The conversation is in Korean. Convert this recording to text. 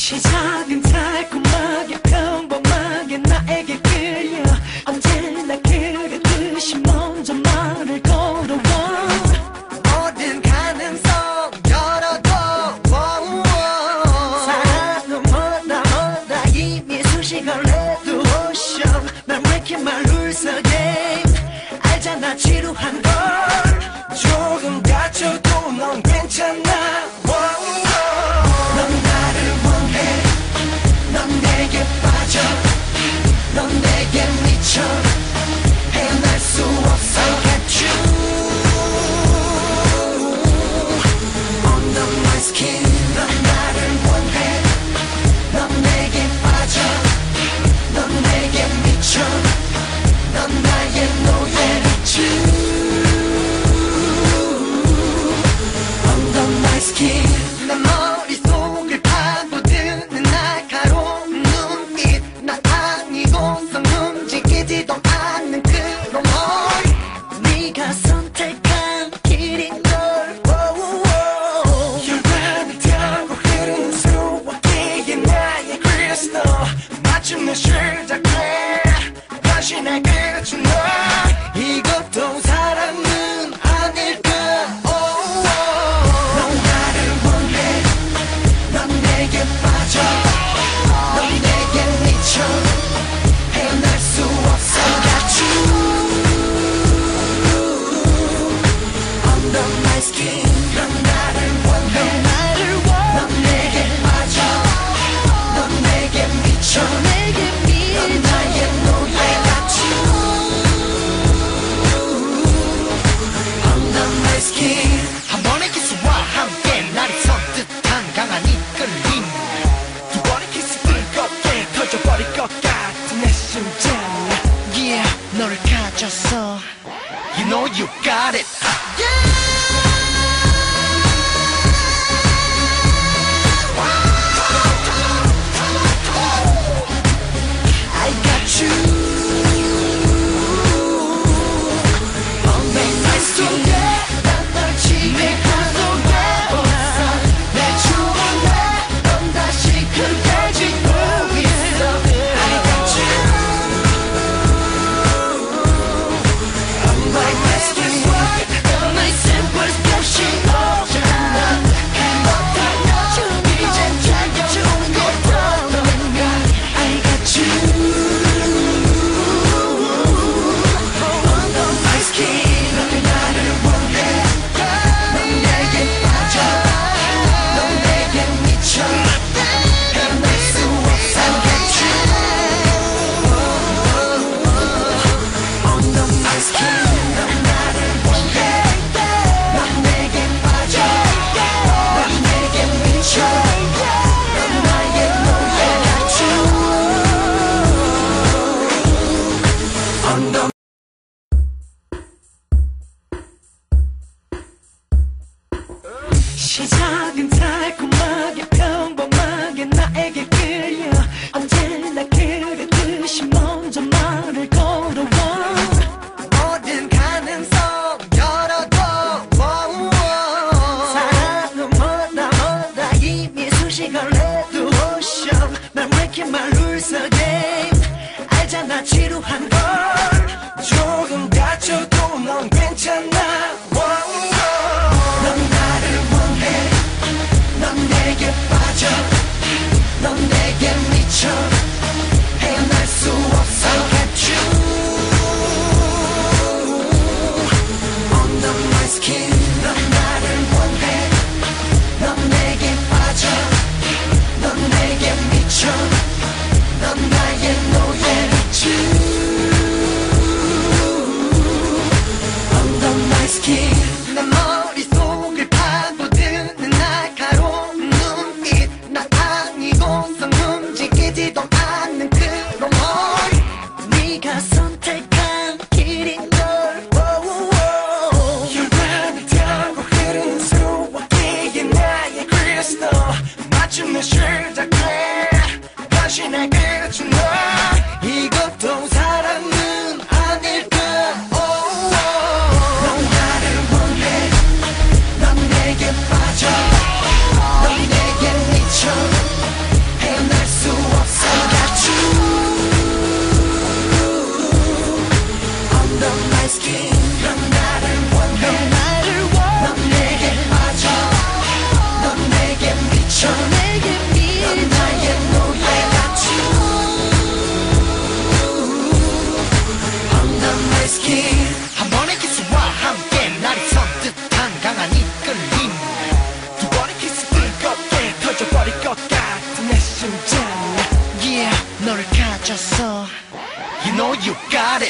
시작은 달콤하게 평범하게 나에게 끌려. 언제나 그랬듯이 먼저 말을 걸어와. 모든 가능성 열어둬. 사랑도 뭐다 뭐다. 이미 수식을 해도 오셔 난 왜 이렇게 말을 써 게임 알잖아 지루한 걸. the. got it. 지루한 걸. get you now. 스킨 한 번의 키스와 함께 날이 선 듯한 강한 이끌림. 두 번의 키스 뜨겁게 터져버릴 것 같은 내 심장. Yeah 너를 가졌어. You know you got it.